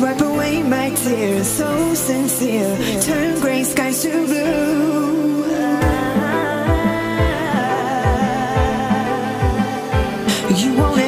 wipe away my tears, so sincere. Turn gray skies to blue. You won't.